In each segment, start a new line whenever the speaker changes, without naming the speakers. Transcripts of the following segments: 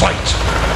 fight.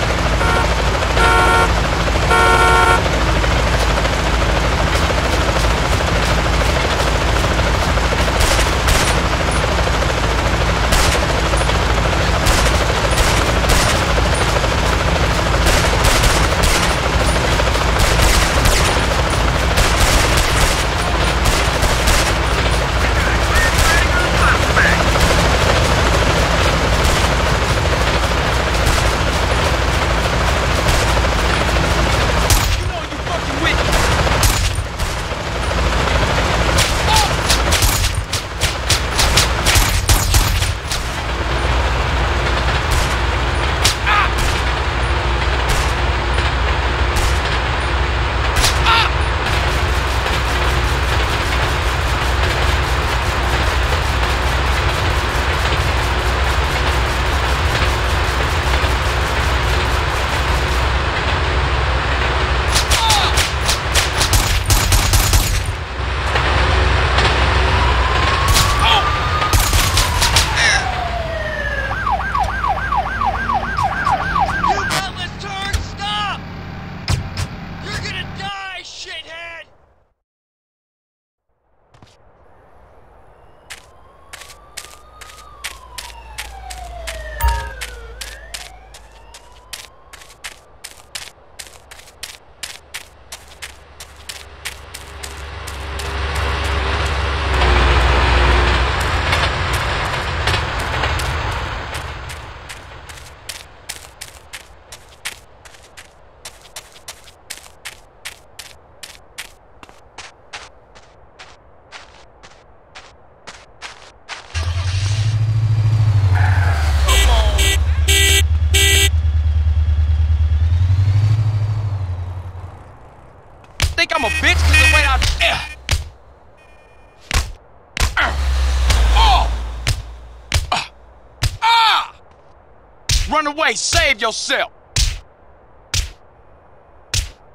Run away. Save yourself.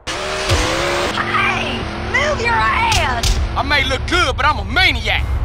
Hey, move your ass!
I may look good, but I'm a maniac.